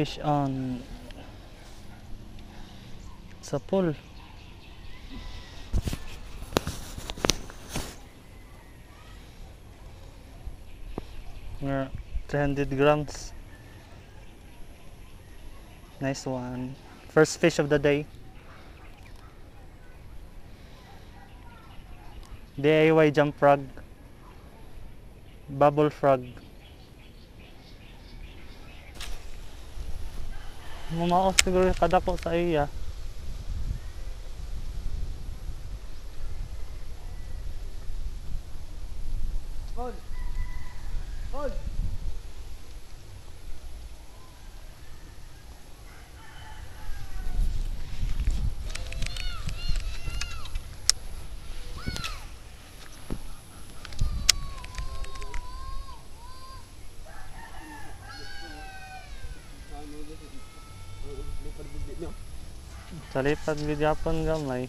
fish on sa pool. We're 300 grams. Nice one. First fish of the day. DIY jump frog. Bubble frog. Mamaos siguro kada ko sa iya. Hold. Hold. Lipad gid nyo. Sa lipad gid yapon gamay.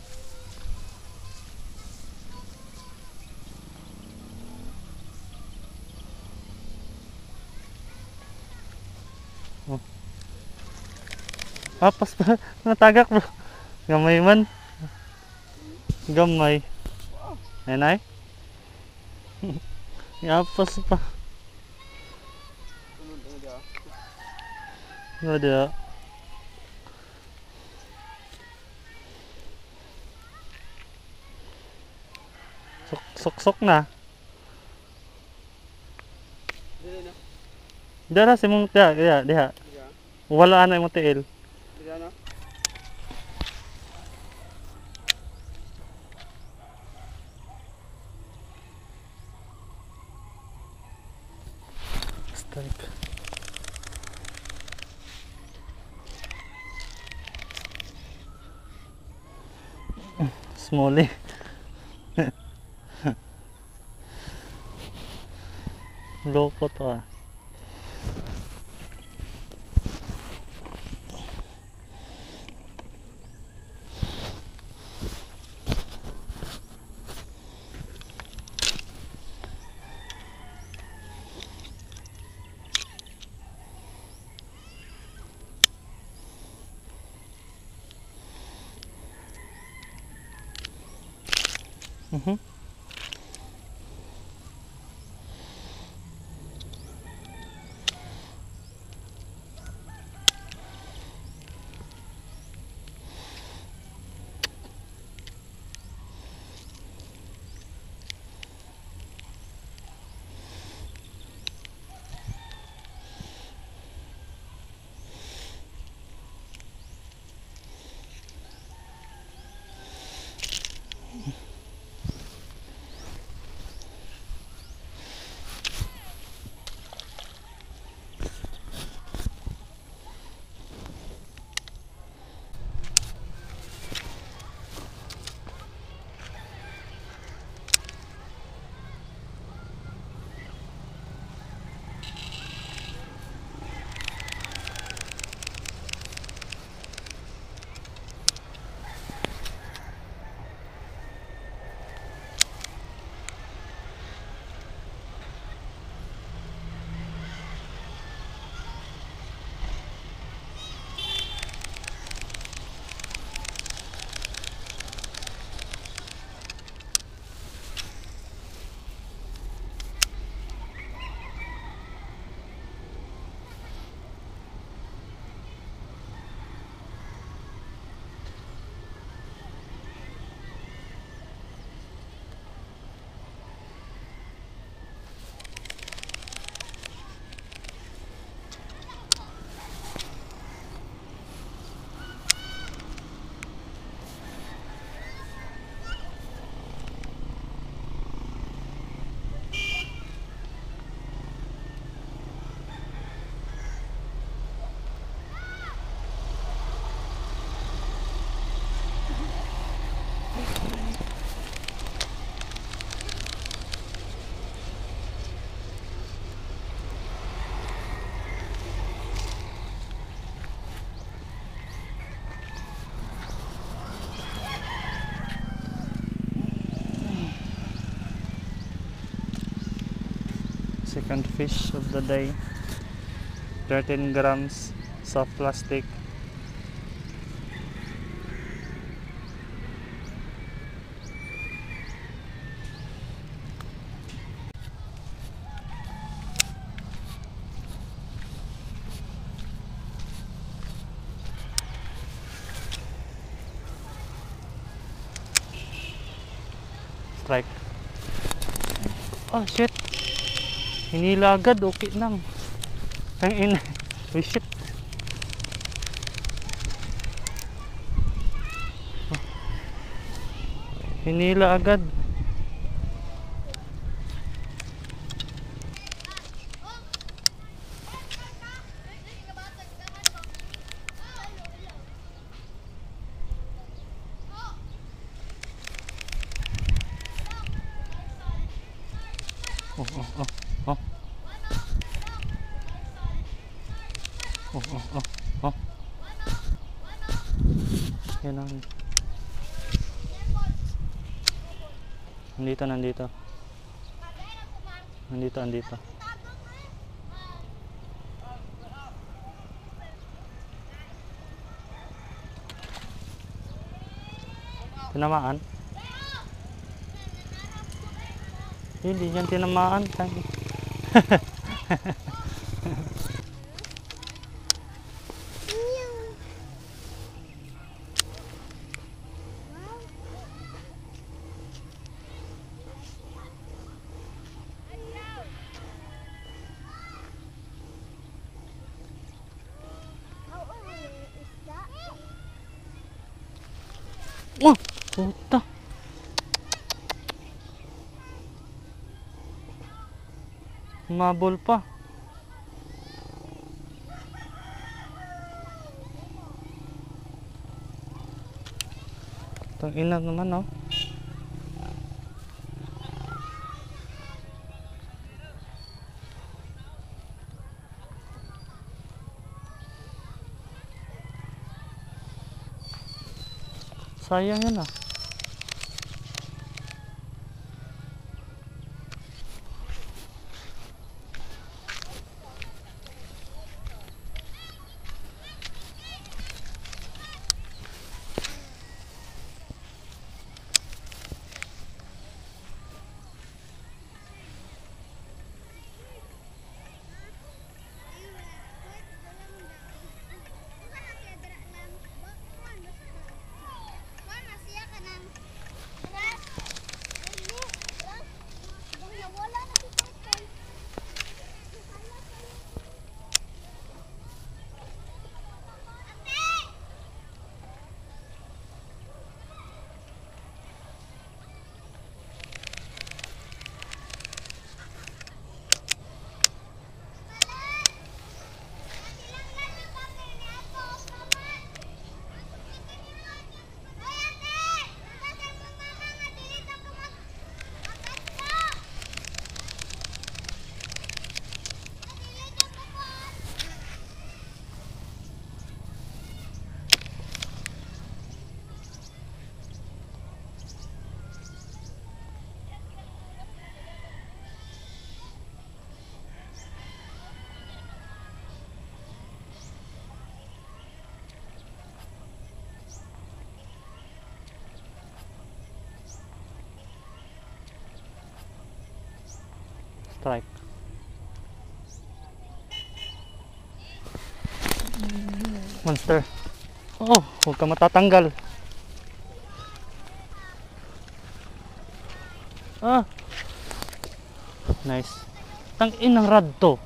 Oh. Apas pa natagak bro. Gamay man. Gamay. Eh, Nanay? Ya, Apas pa. Na. Dili na. Dara si mong diha, diha, diha. Diya. Wala na imong tiil. Diya na. low water. Mm-hmm. Second fish of the day 13 grams Soft plastic. Strike. Oh shit. Hinila agad, okay nang. Ang ina. Oh shit. Oh. Hinila agad. Oh, oh, oh, oh. Oh, oh, oh, oh. Ang... Nandito, nandito. Nandito, nandito. Tinamaan? Hindi yan tinamaan. Tangi. Oh! Puta! Mabol pa. Tang ina naman, no? Sayang yan ah. Strike. Monster. Oh, huwag ka matatanggal. Ah. Nice. Tang inang rad to.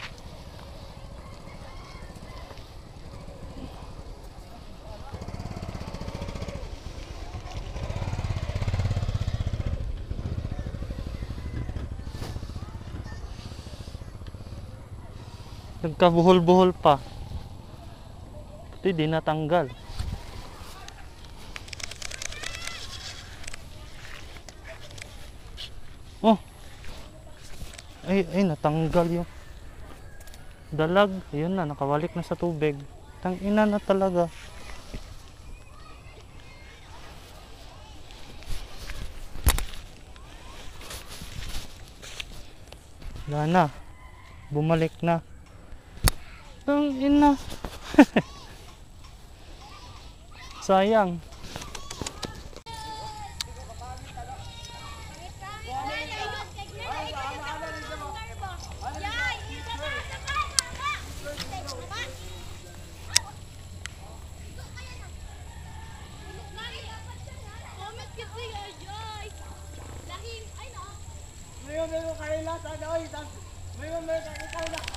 Nagkabuhol-buhol pa. Ito di natanggal. Oh. Ay, ay natanggal yung dalag. Ayun na, nakawalik na sa tubig. Tang ina na talaga. Wala na. Bumalik na. Tang ina. Sayang. Mayon mayon kayo sa oy. Mayon mayon kayo ikaw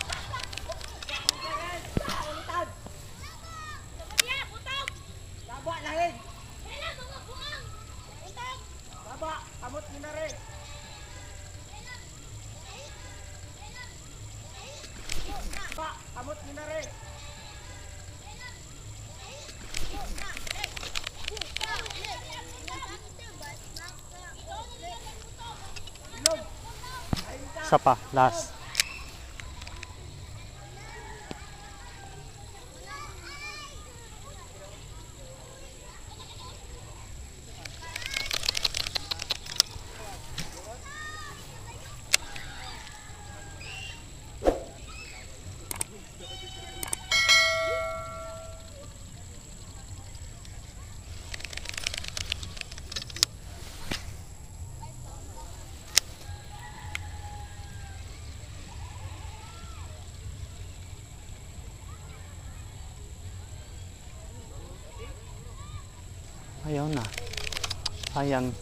Isa pa, last. Ayaw na. Sayang.